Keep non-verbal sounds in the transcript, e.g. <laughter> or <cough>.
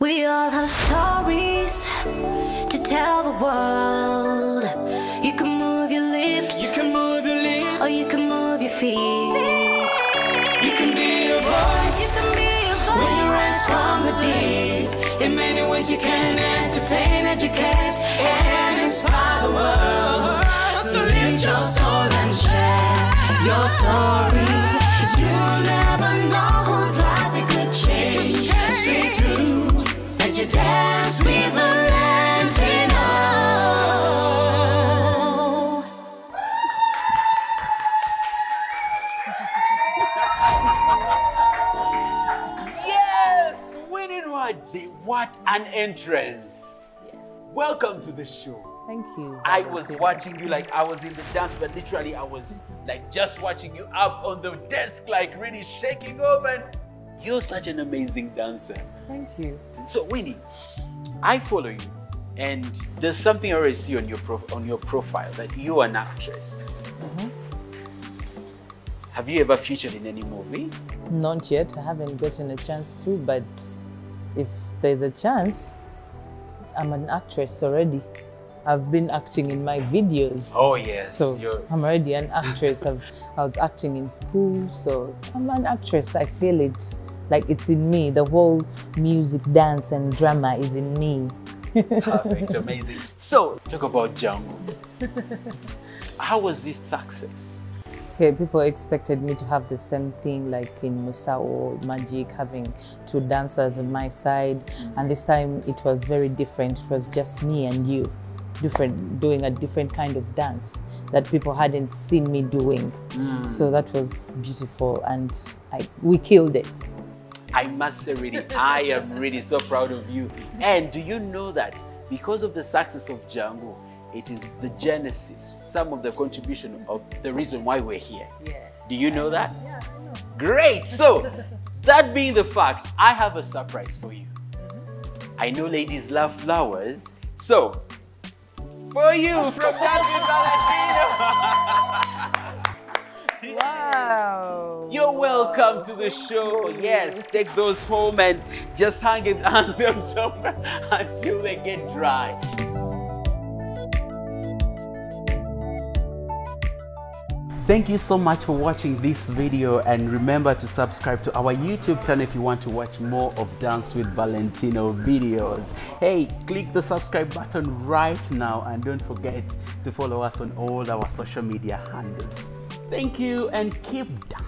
We all have stories to tell the world. You can move your lips, You can move your lips. or you can move your feet. You can be a voice. You can be a When you voice. rise from the deep, in many ways you can entertain, educate, and inspire the world. So lift your soul and share your story. Yes, Winnie what an entrance! Yes. Welcome to the show. Thank you. I was watching you like I was in the dance, but literally I was like just watching you up on the desk, like really shaking up, and you're such an amazing dancer. Thank you. So Winnie, I follow you, and there's something I always see on your on your profile that you are an actress. Mm-hmm. Have you ever featured in any movie? Not yet. I haven't gotten a chance to, but if there's a chance, I'm an actress already. I've been acting in my videos. Oh yes, So you're I'm already an actress. I was acting in school, so I'm an actress. I feel it, like it's in me. The whole music, dance, and drama is in me. Perfect, amazing. So, talk about Jangu. <laughs> How was this success? Okay, people expected me to have the same thing like in Musawo Magic, having two dancers on my side. Mm. And this time it was very different. It was just me and you, different, doing a different kind of dance that people hadn't seen me doing. Mm. So that was beautiful, and I, we killed it. I must say, really, I am really so proud of you. And do you know that because of the success of Jangu, it is the genesis, some of the contribution of the reason why we're here. Yeah. Do you know that? Yeah, I know. Great. So, that being the fact, I have a surprise for you. Mm-hmm. I know ladies love flowers. So, for you from Jasmine Valentino. <laughs> Wow. You're welcome to the show. Yes, take those home and just hang it <laughs> on them somewhere until they get dry. Thank you so much for watching this video and remember to subscribe to our YouTube channel if you want to watch more of Dance with Valentino videos. Hey, click the subscribe button right now and don't forget to follow us on all our social media handles. Thank you and keep dancing.